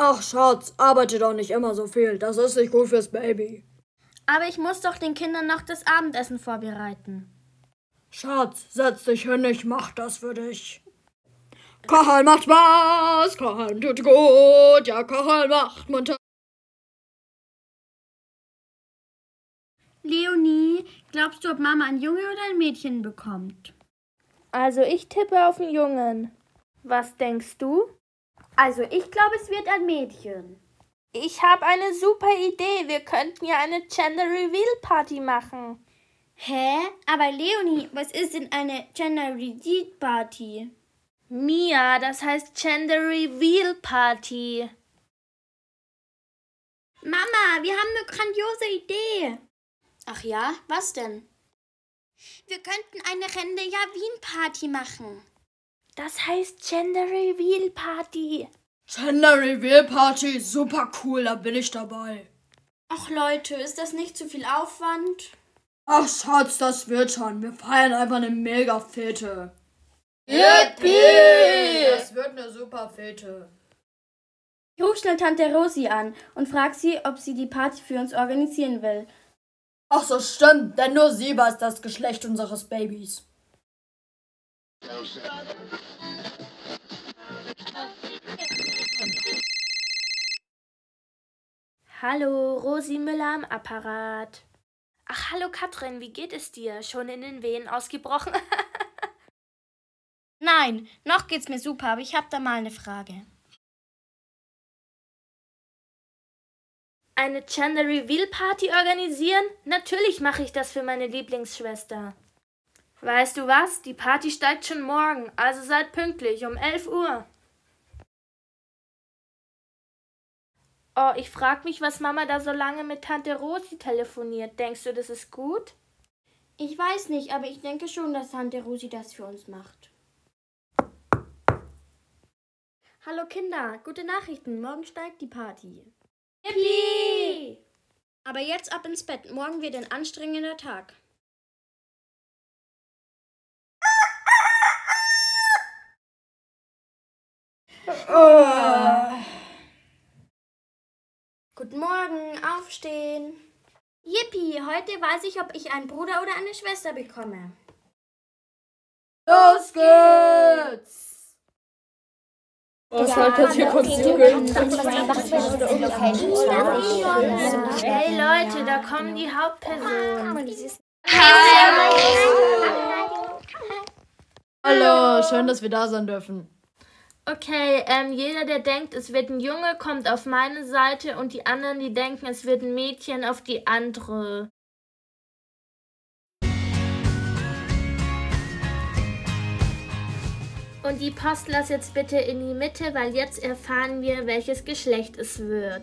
Ach, Schatz, arbeite doch nicht immer so viel. Das ist nicht gut fürs Baby. Aber ich muss doch den Kindern noch das Abendessen vorbereiten. Schatz, setz dich hin, ich mach das für dich. Kochen macht Spaß, Kochen tut gut, ja, Kochen macht munter. Leonie, glaubst du, ob Mama ein Junge oder ein Mädchen bekommt? Also ich tippe auf einen Jungen. Was denkst du? Also ich glaube, es wird ein Mädchen. Ich habe eine super Idee. Wir könnten ja eine Gender Reveal Party machen. Hä? Aber Leonie, was ist denn eine Gender Reveal Party? Mia, das heißt Gender Reveal Party. Mama, wir haben eine grandiose Idee. Ach ja, was denn? Wir könnten eine Rende Ja Wien Party machen. Das heißt Gender Reveal Party. Gender Reveal Party, super cool, da bin ich dabei. Ach Leute, ist das nicht zu viel Aufwand? Ach Schatz, das wird schon. Wir feiern einfach eine mega Fete. Yippie! Das wird eine super Fete. Ich rufe schnell Tante Rosi an und frage sie, ob sie die Party für uns organisieren will. Ach so, stimmt, denn nur sie weiß das Geschlecht unseres Babys. Hallo, Rosi Müller am Apparat. Ach, hallo Katrin, wie geht es dir? Schon in den Wehen ausgebrochen? Nein, noch geht's mir super, aber ich habe da mal eine Frage. Eine Gender Reveal Party organisieren? Natürlich mache ich das für meine Lieblingsschwester. Weißt du was? Die Party steigt schon morgen, also seid pünktlich um 11 Uhr. Oh, ich frag mich, was Mama da so lange mit Tante Rosi telefoniert. Denkst du, das ist gut? Ich weiß nicht, aber ich denke schon, dass Tante Rosi das für uns macht. Hallo Kinder, gute Nachrichten. Morgen steigt die Party. Yippie! Aber jetzt ab ins Bett. Morgen wird ein anstrengender Tag. Oh. Guten Morgen, aufstehen. Yippie, heute weiß ich, ob ich einen Bruder oder eine Schwester bekomme. Los geht's! Was Ja, hat das hier kurz Hey Leute, da kommen die Hauptpersonen. Hallo, schön, dass wir da sein dürfen. Okay, ähm, jeder, der denkt, es wird ein Junge, kommt auf meine Seite und die anderen, die denken, es wird ein Mädchen, auf die andere. Und die Postlers jetzt bitte in die Mitte, weil jetzt erfahren wir, welches Geschlecht es wird.